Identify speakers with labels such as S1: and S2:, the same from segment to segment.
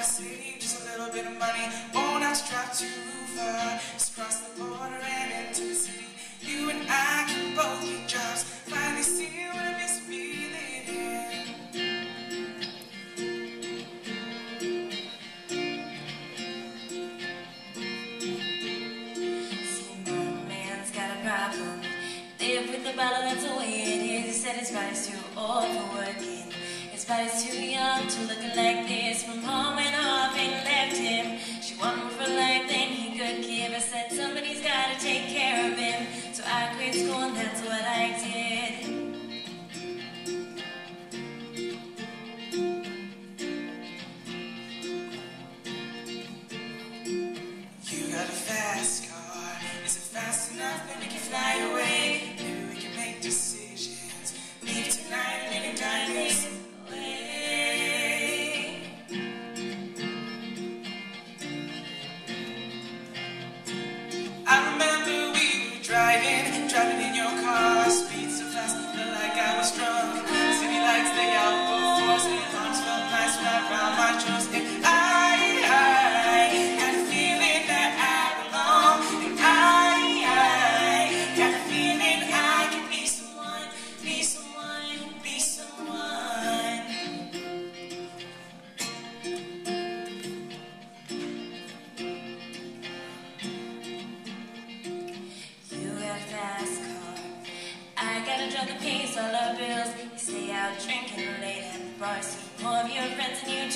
S1: gotta just a little bit of money. Won't I drive too far? Just cross the border and into the city. You and I can both get jobs. Finally see what it means to living.
S2: See, man's got a problem. They with the bottle that's away in here. They said his body's too old for working. His body's too young to look like this from home.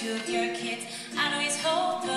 S1: your
S2: kids. I always hope.